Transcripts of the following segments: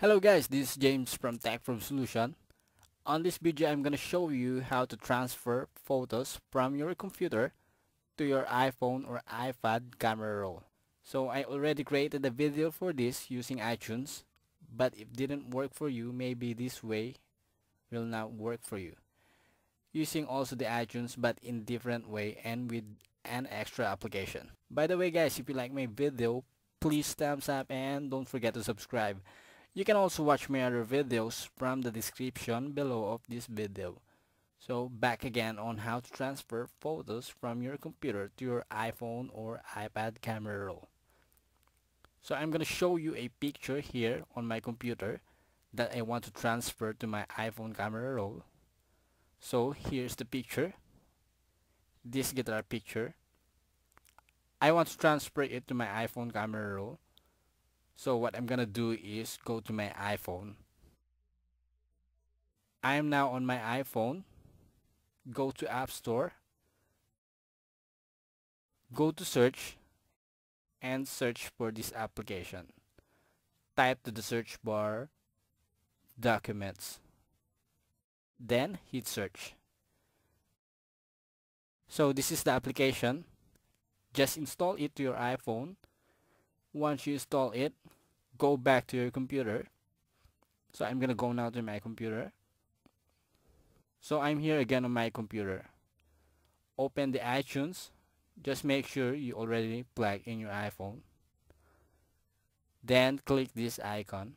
Hello guys, this is James from TechProb Solution. On this video, I'm to show you how to transfer photos from your computer to your iPhone or iPad camera roll. So I already created a video for this using iTunes, but if didn't work for you, maybe this way will not work for you. Using also the iTunes but in different way and with an extra application. By the way guys, if you like my video, please thumbs up and don't forget to subscribe. You can also watch my other videos from the description below of this video. So back again on how to transfer photos from your computer to your iPhone or iPad camera roll. So I'm going to show you a picture here on my computer that I want to transfer to my iPhone camera roll. So here's the picture. This guitar picture. I want to transfer it to my iPhone camera roll. So what I'm gonna do is go to my iPhone. I am now on my iPhone. Go to App Store. Go to search and search for this application. Type to the search bar documents. Then hit search. So this is the application. Just install it to your iPhone once you install it go back to your computer. So I'm gonna go now to my computer. So I'm here again on my computer. Open the iTunes. Just make sure you already plug in your iPhone. Then click this icon.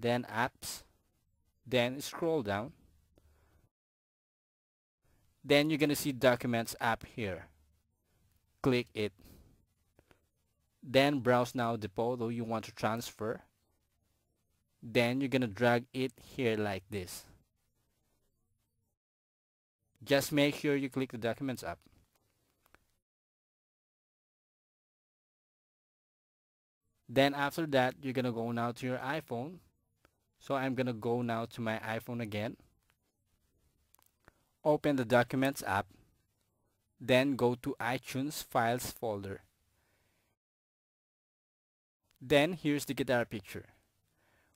Then apps. Then scroll down. Then you're gonna see documents app here click it. Then browse now the photo you want to transfer. Then you're gonna drag it here like this. Just make sure you click the documents app then after that you're gonna go now to your iPhone. So I'm gonna go now to my iPhone again. Open the documents app then go to iTunes Files folder. Then here's the guitar picture.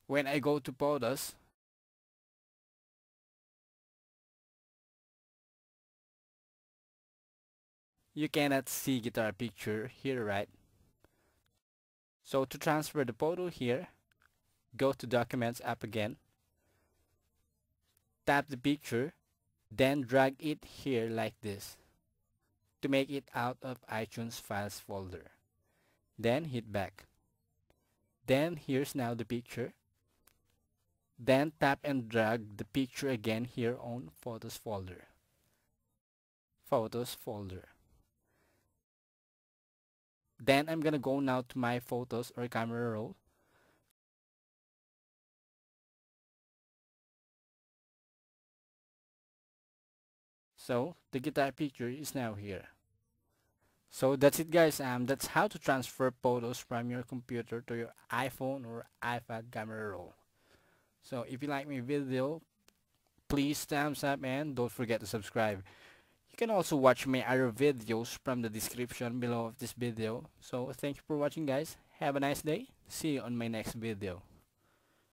When I go to photos, you cannot see guitar picture here right so to transfer the photo here go to documents app again tap the picture then drag it here like this to make it out of iTunes files folder. Then hit back. Then here's now the picture. Then tap and drag the picture again here on Photos folder. Photos folder. Then I'm gonna go now to my photos or camera roll. So the guitar picture is now here. So that's it guys, um, that's how to transfer photos from your computer to your iPhone or iPad camera roll. So if you like my video, please thumbs up and don't forget to subscribe. You can also watch my other videos from the description below of this video. So thank you for watching guys. Have a nice day. See you on my next video.